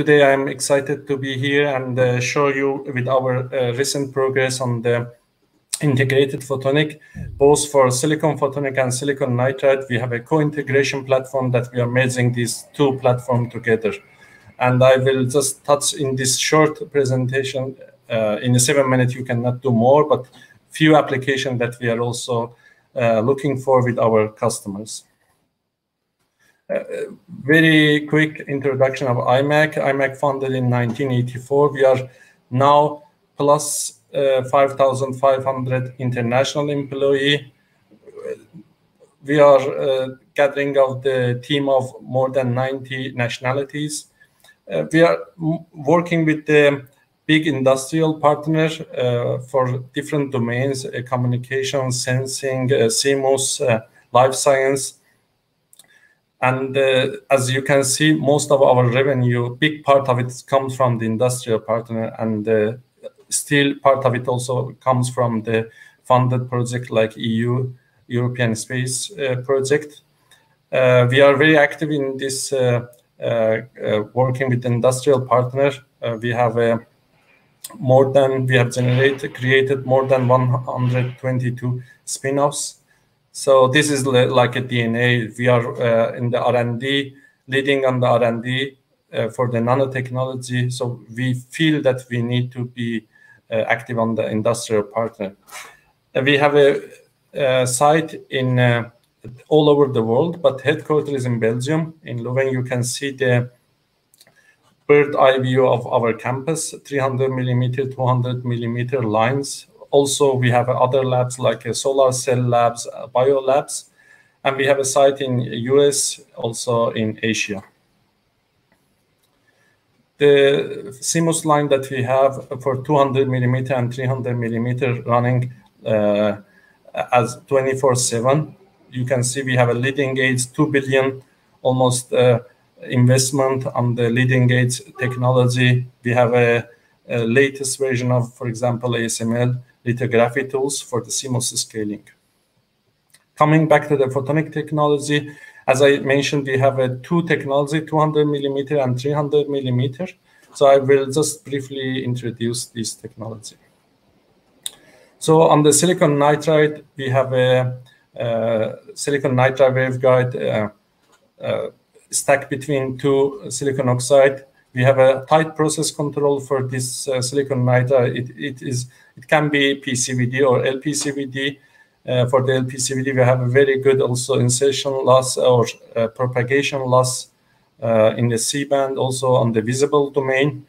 Today, I'm excited to be here and uh, show you with our uh, recent progress on the integrated photonic, both for silicon photonic and silicon nitride. We have a co-integration platform that we are merging these two platforms together. And I will just touch in this short presentation. Uh, in a seven minute, you cannot do more, but few applications that we are also uh, looking for with our customers. Uh, very quick introduction of IMEC. IMEC founded in 1984. We are now plus uh, 5,500 international employee. We are uh, gathering of the team of more than 90 nationalities. Uh, we are working with the big industrial partners uh, for different domains, uh, communication, sensing, CMOS, life science, and uh, as you can see, most of our revenue, big part of it comes from the industrial partner, and uh, still part of it also comes from the funded project like EU, European Space uh, Project. Uh, we are very active in this uh, uh, working with industrial partners. we have more than we have generated created more than 122 spin-offs so this is like a dna we are uh, in the r&d leading on the r&d uh, for the nanotechnology so we feel that we need to be uh, active on the industrial partner. We have a, a site in all over the world, but headquarters is in Belgium. In Leuven, you can see the bird eye view of our campus, 300 millimeter, 200 millimeter lines. Also, we have other labs like solar cell labs, bio labs, and we have a site in US, also in Asia the CMOS line that we have for 200 millimeter and 300 millimeter running uh, as 24/7. You can see we have a leading edge 2 billion almost uh, investment on the leading edge technology. We have a, a, latest version of, for example, ASML lithography tools for the CMOS scaling. Coming back to the photonic technology, as I mentioned, we have a two technology, 200 millimeter and 300 millimeter. So I will just briefly introduce this technology. So on the silicon nitride, we have a, a silicon nitride waveguide uh, uh, stack between two silicon oxide. We have a tight process control for this uh, silicon nitride. It, it is it can be PCVD or LPCVD. Uh, for the LPCVD, we have a very good also insertion loss or uh, propagation loss uh, in the C-band, also on the visible domain.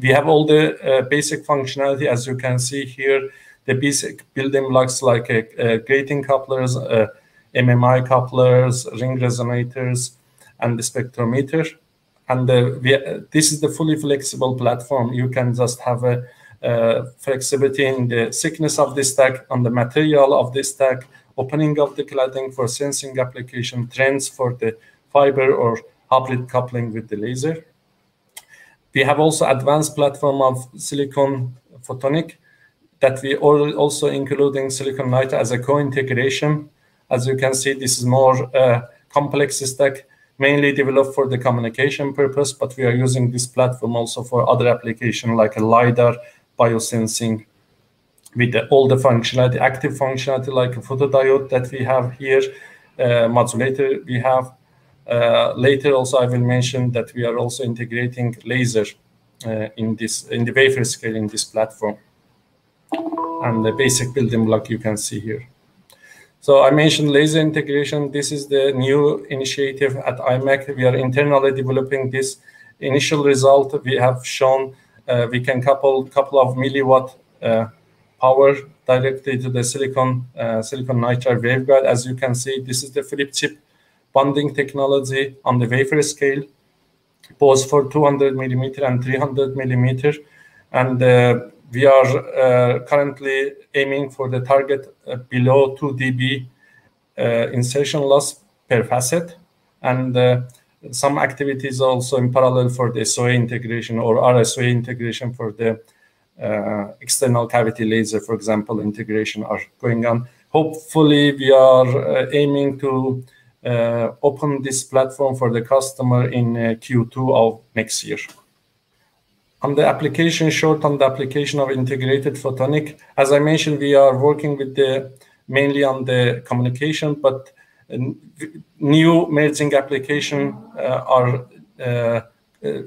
We have all the basic functionality, as you can see here, the basic building blocks like grating couplers, MMI couplers, ring resonators, and the spectrometer. And we, this is the fully flexible platform. You can just have a flexibility in the thickness of the stack, on the material of the stack, opening of the cladding for sensing application, trends for the fiber or hybrid coupling with the laser. We have also advanced platform of silicon photonic that we are also including silicon nitride as a co-integration. As you can see, this is more uh, complex stack, mainly developed for the communication purpose, but we are using this platform also for other application like a LiDAR biosensing with the, all the functionality, active functionality like a photodiode that we have here, uh, modulator we have. Uh, later also I will mention that we are also integrating laser uh, in this in the wafer scale in this platform. And the basic building block you can see here. So I mentioned laser integration. This is the new initiative at IMEC. We are internally developing this. Initial result we have shown uh, we can couple couple of milliwatt uh, power directly to the silicon uh, silicon nitride waveguide. As you can see, this is the flip chip bonding technology on the wafer scale, both for 200 millimeter and 300 millimeter. And uh, we are uh, currently aiming for the target uh, below 2 dB insertion loss per facet. And some activities also in parallel for the SOA integration or RSOA integration for the uh, external cavity laser, for example, integration are going on. Hopefully, we are uh, aiming to uh, open this platform for the customer in uh, Q2 of next year. On the application, short on the application of integrated photonic, as I mentioned, we are working with the mainly on the communication, but new merging application uh, are uh, uh,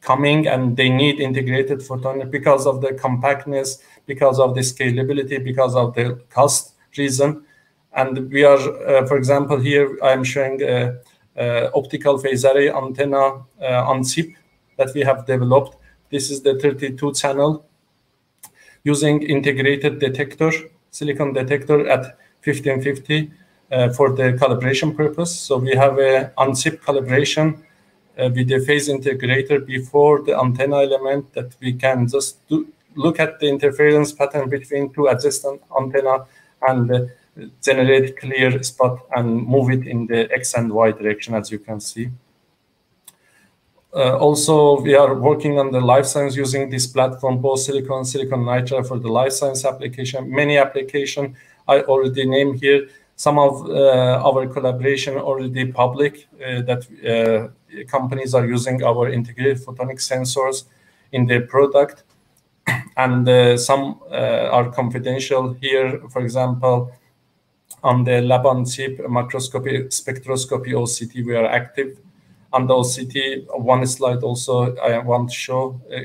coming and they need integrated photonic because of the compactness, because of the scalability, because of the cost reason. And we are, uh, for example, here I'm showing a, a optical phase array antenna uh, on chip that we have developed. This is the 32 channel using integrated detector, silicon detector at 1550 uh, for the calibration purpose. So we have a on-chip calibration uh, with the phase integrator before the antenna element that we can just do, look at the interference pattern between two adjacent antenna and uh, generate clear spot and move it in the X and Y direction, as you can see. Uh, also, we are working on the life science using this platform, both silicon, silicon nitride for the life science application, many application I already named here. Some of uh, our collaboration already public uh, that uh, companies are using our integrated photonic sensors in their product. And uh, some uh, are confidential here, for example, on the lab on chip macroscopy, spectroscopy OCT, we are active. The OCT, one slide also I want to show. Uh,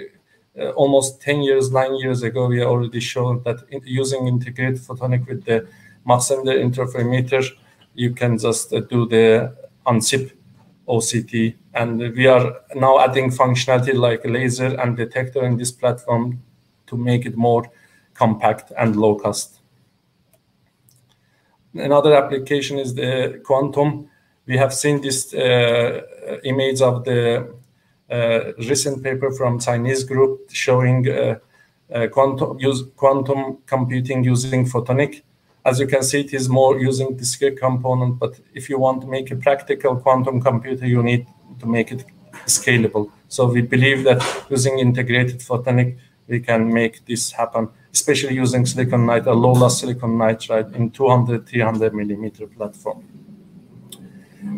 uh, almost 10 years, nine years ago, we already showed that in, using integrated photonic with the Mach-Zehnder interferometer, you can just uh, do the on-chip OCT. And we are now adding functionality like laser and detector in this platform to make it more compact and low cost. Another application is the quantum. We have seen this uh, image of the uh, recent paper from Chinese group showing uh, quantum, use, quantum computing using photonic. As you can see, it is more using discrete component, but if you want to make a practical quantum computer, you need to make it scalable. So we believe that using integrated photonic, we can make this happen especially using silicon nitride, low loss silicon nitride in 200, 300 millimeter platform.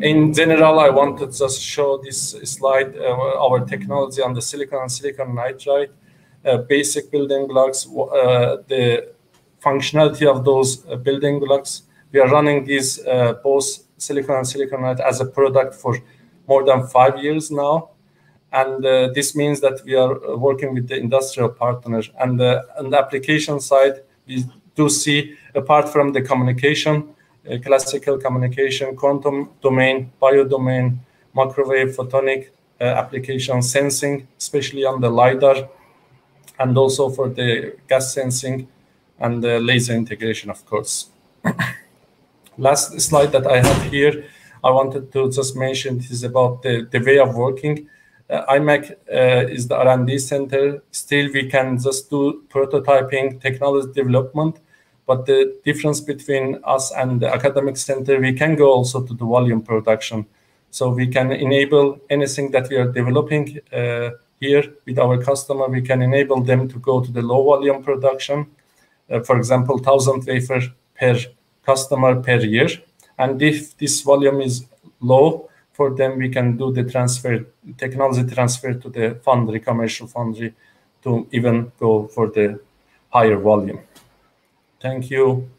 In general, I wanted to just show this slide, uh, our technology on the silicon and silicon nitride, uh, basic building blocks, uh, the functionality of those uh, building blocks. We are running these uh, both silicon and silicon nitride as a product for more than five years now. And uh, this means that we are working with the industrial partners. And on the application side, we do see, apart from the communication, classical communication, quantum domain, bio domain, microwave, photonic uh, application, sensing, especially on the LiDAR, and also for the gas sensing and the laser integration, of course. Last slide that I have here, I wanted to just mention is about the, the way of working. Uh, IMEC uh, is the R&D center. Still, we can just do prototyping, technology development. But the difference between us and the academic center, we can go also to the volume production. So we can enable anything that we are developing uh, here with our customer. We can enable them to go to the low volume production. Uh, for example, 1,000 wafer per customer per year. And if this volume is low, for them, we can do the transfer, technology transfer to the foundry, commercial foundry, to even go for the higher volume. Thank you.